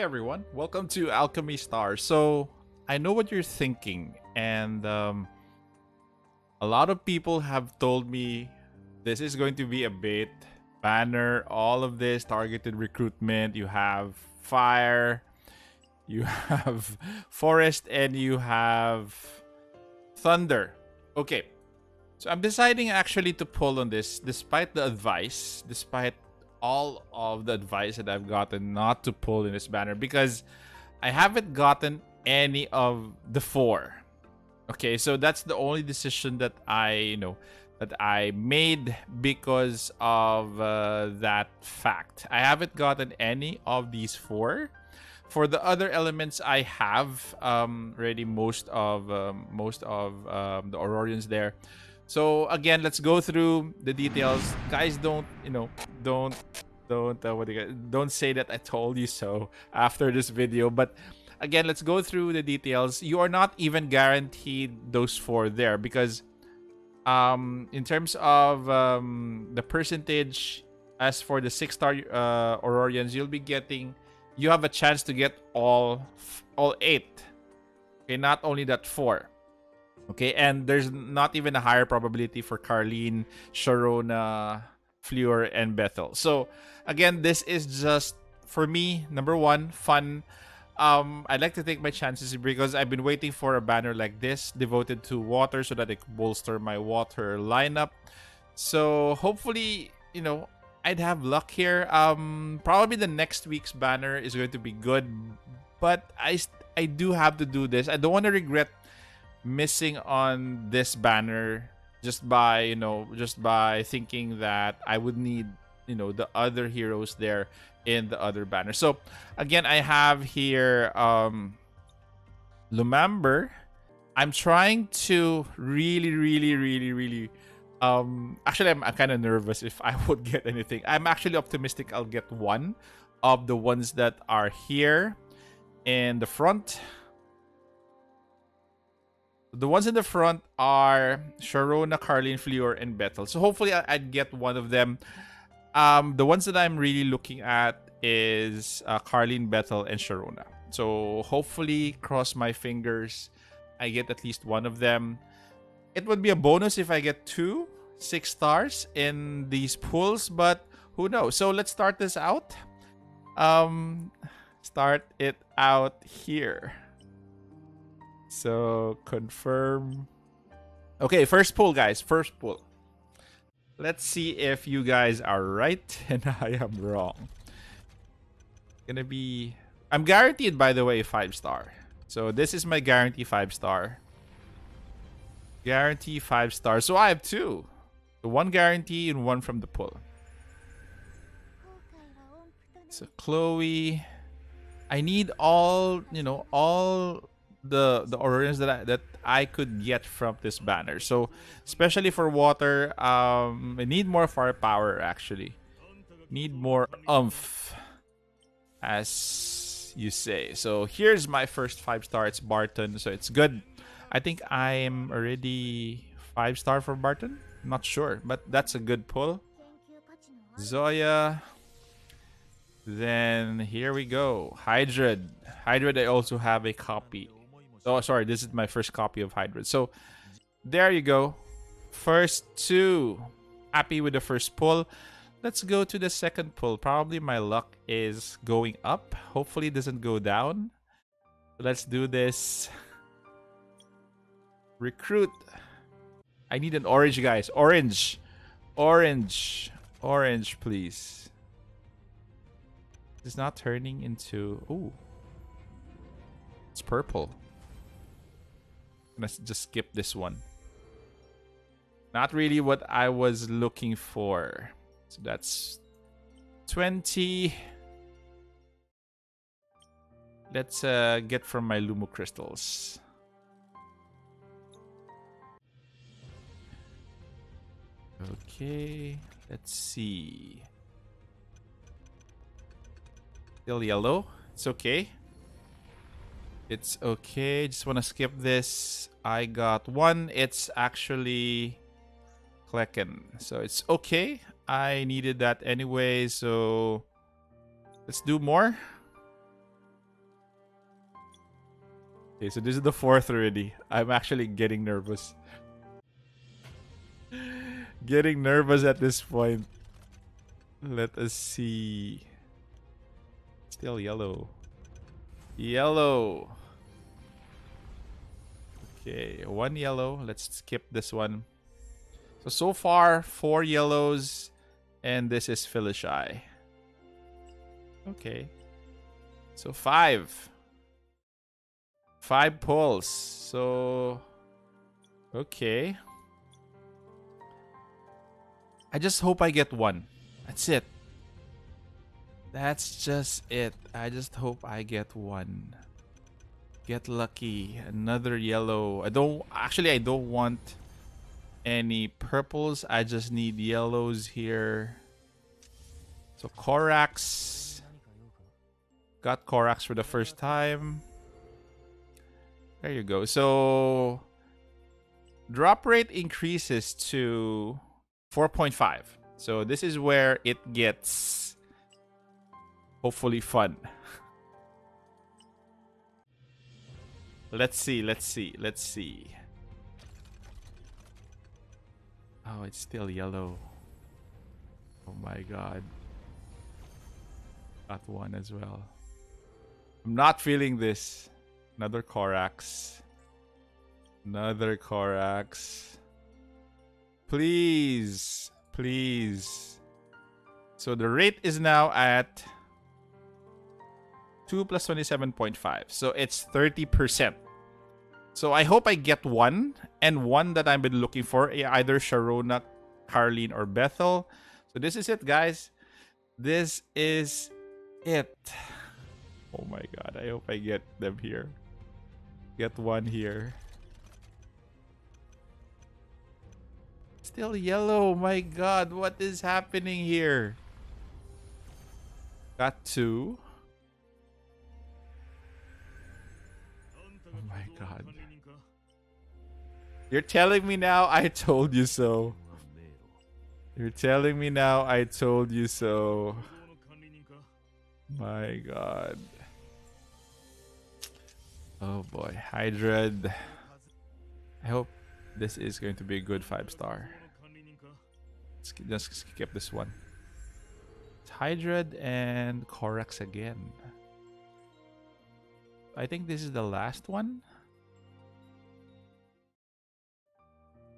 everyone. Welcome to Alchemy Star. So, I know what you're thinking, and um, a lot of people have told me this is going to be a bit banner, all of this targeted recruitment. You have fire, you have forest, and you have thunder. Okay, so I'm deciding actually to pull on this despite the advice, despite all of the advice that I've gotten not to pull in this banner because I haven't gotten any of the four. Okay, so that's the only decision that I, you know, that I made because of uh, that fact. I haven't gotten any of these four. For the other elements, I have um, already most of um, most of um, the Aurorians there. So again, let's go through the details. Guys, don't you know? Don't don't uh, what do you, don't say that I told you so after this video. But again, let's go through the details. You are not even guaranteed those four there because um in terms of um the percentage as for the six star uh aurorians you'll be getting you have a chance to get all all eight okay not only that four Okay, and there's not even a higher probability for Carlene, Sharona, Fleur, and Bethel. So again, this is just for me, number one, fun. Um, I'd like to take my chances because I've been waiting for a banner like this devoted to water so that it bolster my water lineup. So hopefully, you know, I'd have luck here. Um, probably the next week's banner is going to be good, but I I do have to do this. I don't want to regret missing on this banner just by you know just by thinking that I would need you know the other heroes there in the other banner. So again, I have here um Lumamber. I'm trying to really, really, really, really um actually I'm, I'm kind of nervous if I would get anything. I'm actually optimistic I'll get one of the ones that are here in the front. The ones in the front are Sharona, Carlene, Fleur, and Bethel. So hopefully I- would get one of them. Um, the ones that I'm really looking at is uh, Carlene, Bethel, and Sharona. So hopefully, cross my fingers, I get at least one of them. It would be a bonus if I get two six stars in these pools, but who knows? So let's start this out. Um, start it out here. So confirm. Okay, first pull, guys. First pull. Let's see if you guys are right and I am wrong. Gonna be. I'm guaranteed, by the way, five star. So this is my guarantee five star. Guarantee five star. So I have two. So one guarantee and one from the pull. So Chloe. I need all, you know, all the the Aurorians that I, that I could get from this banner. So especially for water, um, I need more firepower actually. Need more umph, as you say. So here's my first five star. It's Barton, so it's good. I think I'm already five star for Barton. Not sure, but that's a good pull. Zoya. Then here we go. Hydred. Hydred, I also have a copy. Oh, sorry. This is my first copy of Hydra. So, there you go. First two. Happy with the first pull. Let's go to the second pull. Probably my luck is going up. Hopefully it doesn't go down. Let's do this. Recruit. I need an orange, guys. Orange. Orange. Orange, please. It's not turning into... Oh. It's purple gonna just skip this one. Not really what I was looking for. So that's 20. Let's uh, get from my Lumo crystals. Okay, let's see. Still yellow. It's okay. It's okay. Just want to skip this. I got one. It's actually Klecken. So it's okay. I needed that anyway. So let's do more. Okay, so this is the fourth already. I'm actually getting nervous. getting nervous at this point. Let us see. Still yellow. Yellow. Okay, one yellow. Let's skip this one. So, so far, four yellows. And this is Felicia. Okay. So, five. Five pulls. So, okay. I just hope I get one. That's it. That's just it. I just hope I get one. Get lucky. Another yellow. I don't actually I don't want any purples. I just need yellows here. So Korax. Got Korax for the first time. There you go. So drop rate increases to 4.5. So this is where it gets hopefully fun. let's see, let's see, let's see. Oh, it's still yellow. Oh my god. Got one as well. I'm not feeling this. Another Korax. Another Korax. Please. Please. So the rate is now at 2 plus 27.5. So it's 30%. So I hope I get one and one that I've been looking for, eh, either Sharona, Carlene, or Bethel. So this is it, guys. This is it. Oh my god, I hope I get them here. Get one here. Still yellow. My god, what is happening here? Got two. Oh my god. You're telling me now I told you so. You're telling me now I told you so. My god. Oh boy. Hydred. I hope this is going to be a good five star. Let's just skip this one. It's Hydred and Korax again. I think this is the last one.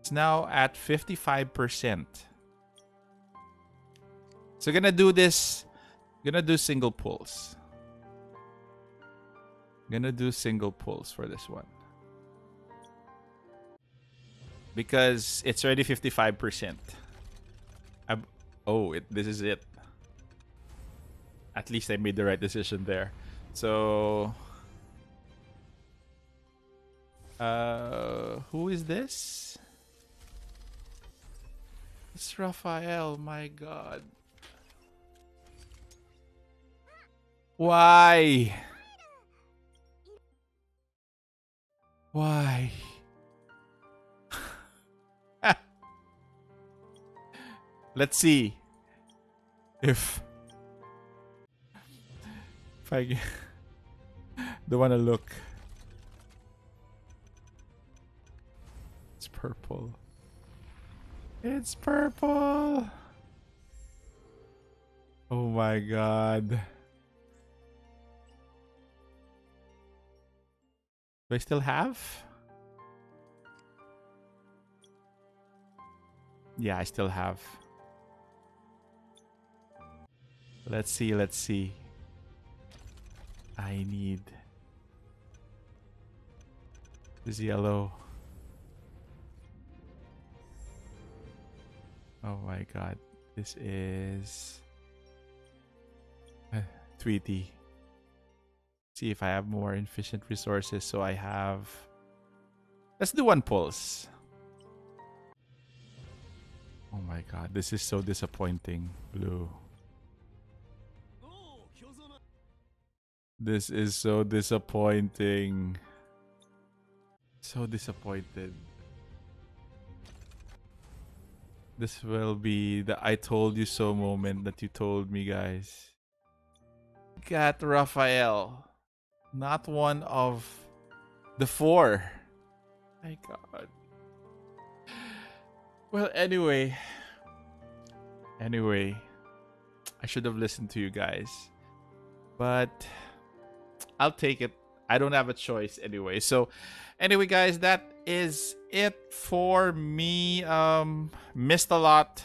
It's now at 55%. So gonna do this. Gonna do single pulls. Gonna do single pulls for this one. Because it's already 55%. I'm, oh, it, this is it. At least I made the right decision there. So... Uh, who is this? It's Raphael, my god. Why? Why? Let's see if if I don't want to look. Purple. It's purple. Oh my god. Do I still have? Yeah, I still have. Let's see, let's see. I need this yellow. Oh my god. This is uh, Tweety. See if I have more efficient resources. So I have. Let's do one pulse. Oh my god, this is so disappointing. Blue. This is so disappointing. So disappointed. This will be the I told you so moment that you told me, guys. Got Raphael. Not one of The four. My God. Well, anyway. Anyway, I should have listened to you guys, but I'll take it. I don't have a choice anyway. So, anyway, guys, that is it for me. Um, missed a lot.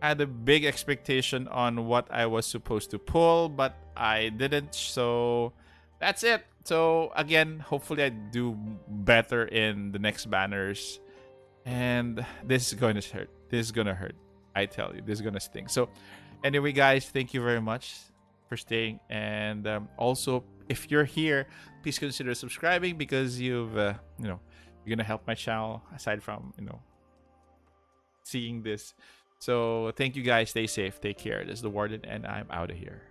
I had a big expectation on what I was supposed to pull, but I didn't. So that's it. So again, hopefully I do better in the next banners. And this is going to hurt. This is going to hurt. I tell you, this is going to sting. So anyway, guys, thank you very much for staying. And um, also, if you're here, please consider subscribing because you've, uh, you know, you're to help my channel aside from, you know, seeing this. So thank you guys. Stay safe. Take care. This is the Warden, and I'm out of here.